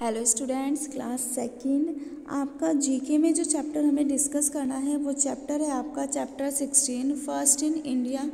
Hello students class second आपका GK में जो चैप्टर हमें डिस्कस करना है, वो चैप्टर है आपका chapter sixteen first in India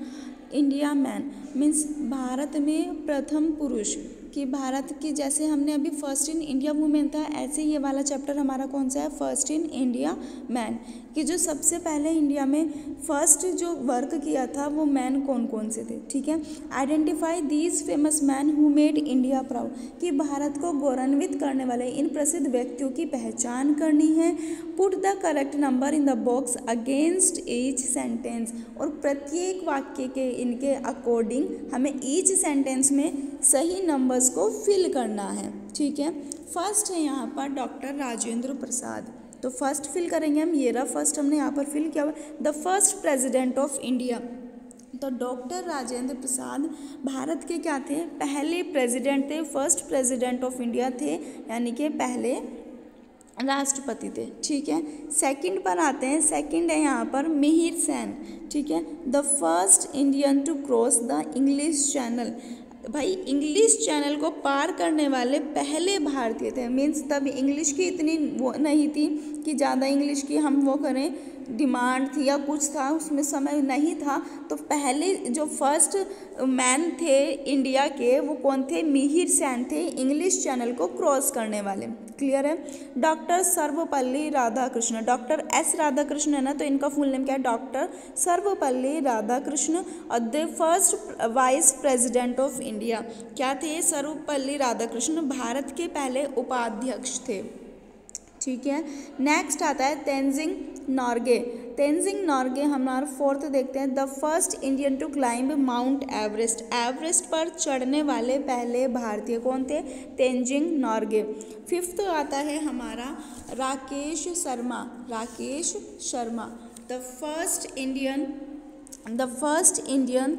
India man means Bharat में प्रथम पुरुष। कि भारत की जैसे हमने अभी फ़र्स्ट इन इंडिया वुमेन था, ऐसे ये वाला चैप्टर हमारा कौन सा है? फ़र्स्ट इन इंडिया मैन कि जो सबसे पहले इंडिया में फ़र्स्ट जो वर्क किया था, वो मैन कौन कौन से थे? ठीक है? Identify these famous man who made India proud कि भारत को गौरवान्वित करने वाले इन प्रसिद्ध व्यक्तियों की पहचान करनी है। Put the correct number in the box against each sentence और प्रत्येक वाक्य के इनके अकॉर्डिंग हमें ईच सेंटेंस में सही नंबर्स को फिल करना है। ठीक है? फ़र्स्ट है यहाँ पर डॉक्टर राजेंद्र प्रसाद। तो फ़र्स्ट फिल करेंगे हम। ये रहा फ़र्स्ट हमने यहाँ पर फिल किया हुआ। The first president of India तो डॉक्टर राजेंद्र प्रसाद भारत के क्या थे? पहले प्रेसिडेंट थे फ़र्स्ट प्रेसिडेंट ऑफ़ इंडिया थे, यानी कि पहले राष्ट्रपति थे। ठीक है? सेकंड पर आते हैं। सेकंड है यहाँ पर मिहिर सेन। ठीक है? The first Indian to cross the English channel भाई इंग्लिश चैनल को पार करने वाले पहले भारतीय थे। मीन्स तब इंग्लिश की इतनी वो नहीं थी कि ज़्यादा इंग्लिश की हम वो करें। डिमांड थी या कुछ था, उसमें समय नहीं था तो पहले जो फ़र्स्ट मैन थे इंडिया के, वो कौन थे? मिहिर सैन थे, इंग्लिश चैनल को क्रॉस करने वाले। क्लियर है? Doctor Sarvepalli Radhakrishnan. Doctor S Radhakrishnan है ना तो इनका फुल नेम क्या है? डॉक्टर सर्वपल्ली राधाकृष्ण, और the first vice president of India क्या थे सर्वपल्ली राधाकृष्ण भारत के पहले उपाध्यक्ष थे। ठीक है? नेक्स्ट आता है तेंजिंग नॉर्गे तेंजिंग नॉर्गे हमारा फोर्थ देखते हैं. The first Indian to climb Mount Everest Everest पर चढ़ने वाले पहले भारतीय कौन थे? तेंजिंग नॉर्गे फिफ्थ आता है हमारा Rakesh Sharma. Rakesh Sharma. The first Indian the first Indian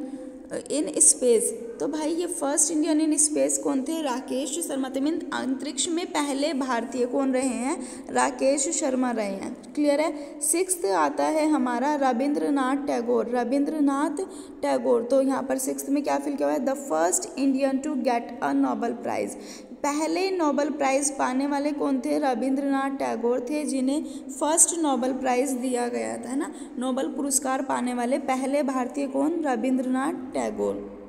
in space तो भाई ये फ़र्स्ट इंडियन इन स्पेस कौन थे? राकेश शर्मा। थे मीन अंतरिक्ष में पहले भारतीय कौन रहे हैं? राकेश शर्मा रहे हैं। क्लियर है? सिक्स आता है हमारा रविंद्रनाथ टैगोर। रविंद्रनाथ टैगोर। तो यहाँ पर सिक्स में क्या फिल किया हुआ है? The first Indian to get a Nobel prize पहले नोबल प्राइज़ पाने वाले कौन थे? रविंद्रनाथ टैगोर थे, जिन्हें फ़र्स्ट नोबल प्राइज़ दिया गया था ना? नोबल पुरस्कार पाने वाले पहले भारतीय कौन? रविंद्रनाथ टैगोर।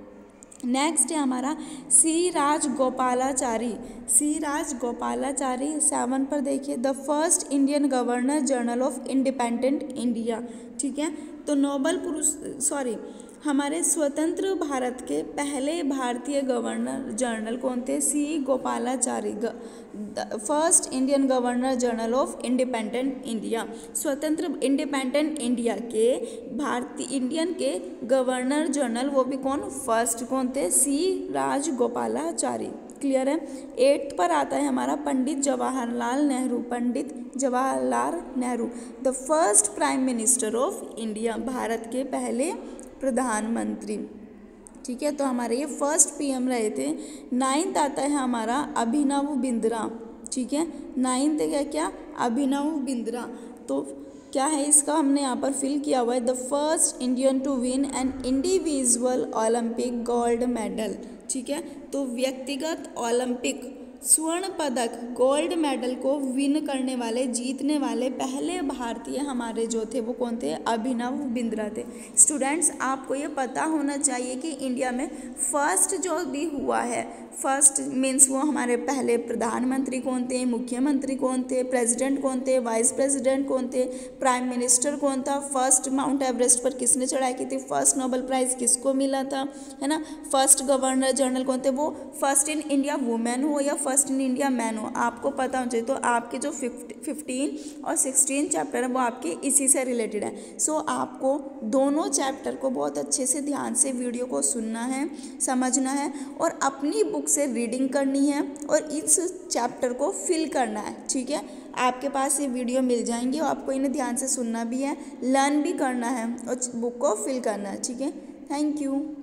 नेक्स्ट है हमारा C Rajagopalachari C Gopalachari seven पर देखिए the first Indian governor general of independent India ठीक है? तो नोबल पुरुष सॉरी हमारे स्वतंत्र भारत के पहले भारतीय गवर्नर जनरल कौन थे? C. Gopalachari first Indian governor general of independent India स्वतंत्र इंडिपेंडेंट इंडिया के भारतीय इंडियन के गवर्नर जनरल वो भी कौन? फ़र्स्ट कौन थे? सी. राज गोपालाचारी क्लियर है? एट्थ पर आता है हमारा Pandit Jawaharlal Nehru, Pandit Jawaharlal Nehru the first prime minister of India Bharat के पहले प्रधानमंत्री। ठीक है तो हमारे ये फ़र्स्ट पीएम रहे थे। नाइन्थ आता है हमारा अभिनव बिंद्रा। ठीक है नाइन्थ क्या क्या? अभिनव बिंद्रा। तो क्या है इसका? हमने यहाँ पर फिल किया हुआ है। The first Indian to win an individual Olympic gold medal ठीक है तो व्यक्तिगत ओलंपिक स्वर्ण पदक गोल्ड मेडल को विन करने वाले, जीतने वाले पहले भारतीय हमारे जो थे, वो कौन थे? अभिनव बिंद्रा थे। स्टूडेंट्स आपको ये पता होना चाहिए कि इंडिया में फ़र्स्ट जो भी हुआ है फ़र्स्ट मीन्स वो हमारे पहले प्रधानमंत्री कौन थे मुख्यमंत्री कौन थे प्रेसिडेंट कौन थे वाइस प्रेसिडेंट कौन थे प्राइम मिनिस्टर कौन था फ़र्स्ट माउंट एवरेस्ट पर किसने चढ़ाई की थी फ़र्स्ट नोबल प्राइज़ किसको मिला था है ना? फ़र्स्ट गवर्नर जनरल कौन थे वो फ़र्स्ट इन इंडिया वुमेन हो या फ़र्स्ट इन इंडिया मैन हो आपको पता होना चाहिए। तो आपके जो फिफ्टीन और सिक्सटीन चैप्टर है वो आपके इसी से रिलेटेड है। सो so, आपको दोनों चैप्टर को बहुत अच्छे से ध्यान से वीडियो को सुनना है समझना है और अपनी बुक से रीडिंग करनी है और इस चैप्टर को फिल करना है, ठीक है? आपके पास ये वीडियो मिल जाएँगी और आपको इन्हें ध्यान से सुनना भी है, लर्न भी करना है और बुक को फिल करना है, ठीक है? Thank you.